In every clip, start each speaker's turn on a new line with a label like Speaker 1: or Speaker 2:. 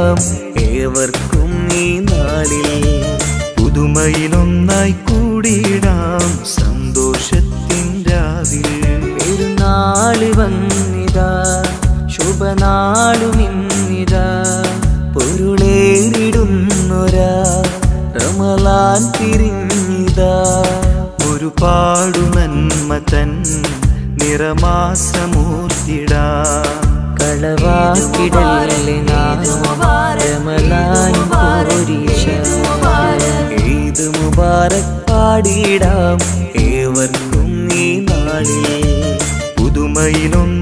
Speaker 1: നാം ഏവർക്കും
Speaker 2: ഈ നാളിൽ പുതുമയിലൊന്നായി കൂടിയിടാം.
Speaker 1: സന്തോഷത്തിൻ രാവിൽ പെരുന്നാൾ വന്നിതാ ശുഭനാളുമിന്നിതാ പൊരുളേറിടുന്നൊരാ റമലാൻ തിരിഞ്ഞിതാ. ഒരുപാടു നന്മതൻ തൻ കളവാക്കിടല്ലേ മുബാറക് പാടിയിടാം ഏവർക്കും ഈ നാളിൽ
Speaker 2: പുതുമയിലൊന്നായി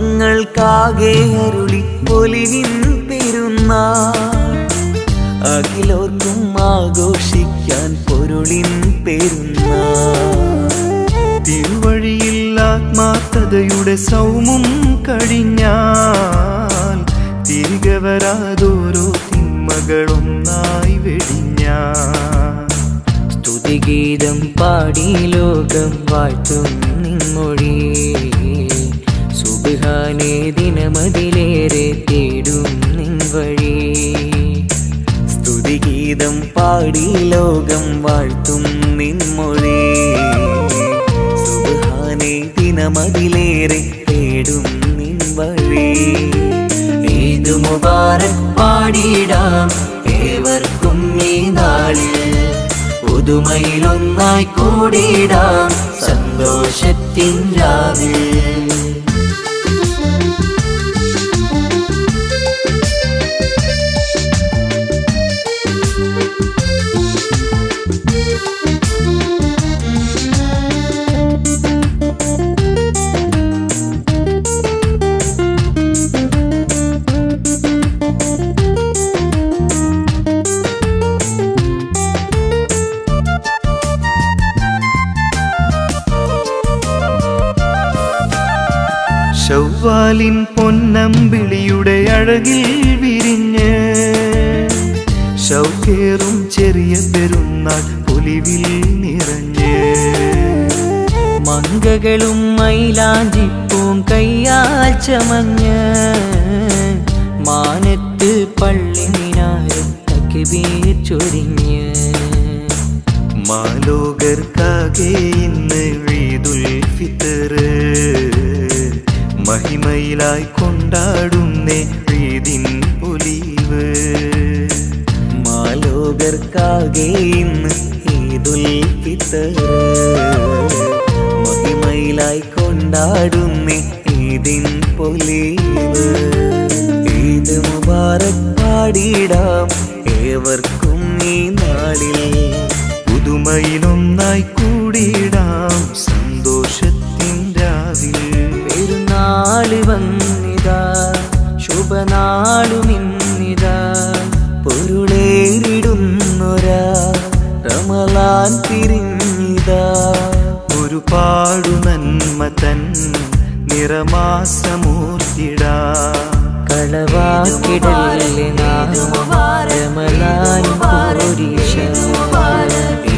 Speaker 1: കാലങ്ങൾക്കാകെ അരുളി പൊലിവിൻ പെരുന്നാൾ. അഖിലോർക്കും ആഘോഷിക്കാൻ പൊരുളിൻ പെരുന്നാൾ.
Speaker 2: തിരുവഴിയിൽ ആത്മാർത്ഥതയുടെ സൗമും കഴിഞ്ഞാൽ തിരികെ വരാതോരോ തിന്മകളൊന്നായി വെടിഞ്ഞാൽ.
Speaker 1: സ്തുതിഗീതം പാടി ലോകം വാഴ്ത്തും നിൻമൊഴി സുബാനെ ദിനമതിലേറെ തേടും നിൻ വഴി. സ്തുതിഗീതം പാടി ലോകം വാഴ്ത്തും നിൻമൊഴി സുബാനെ ദിനമതിലേറെ തേടും നിൻ വഴി. ഈദ് മുബാറക് പാടിയിടാം ഏവർക്കും ഈ നാളിൽ. പുതുമയിലൊന്നായി കൂടിയിടാം സന്തോഷത്തിൻ രാവിൽ.
Speaker 2: ശൗവാലിൻ പൊന്നമ്പിളിയുടെ അഴകിൽ വിരിഞ്ഞ് ശൗകേറും ചെറിയ പെരുന്നാൾ പൊലിവിൽ നിറഞ്ഞ്.
Speaker 1: മങ്കകളും മൈലാഞ്ചിപ്പൂം കയ്യാൽ ചമഞ്ഞ് മാനത്ത് പള്ളി മിനാരം ചൊരിഞ്ഞ്
Speaker 2: മാലോകർക്കാകെ ഇന്ന് വീതുൽ ഫിത്തർ
Speaker 1: ഇന്ന് ഈദുൽ ഏവർക്കും ഈ നാളിൽ.
Speaker 2: പുതുമയിലൊന്നായി കൂടിയിടാം സന്തോഷത്തിൻ രാവിൽ.
Speaker 1: പെരുന്നാൾ വന്നിതാ ഞാൻ പിരിഞ്ഞിതാ
Speaker 2: ഒരു പാടു നന്മതൻ നിറമാസമൂർത്തിടാ.
Speaker 1: കളവാക്കിടല്ലേ നാമലാൻ പോരീഷ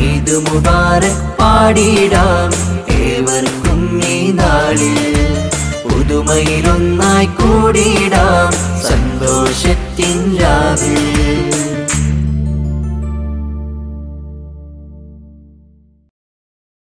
Speaker 1: ഈദ് മുബാരക് പാടിയിടാം ഏവർക്കും ഈ നാളിൽ. പുതുമയിലൊന്നായി കൂടിയിടാം സന്തോഷത്തിൻ രാവിൽ.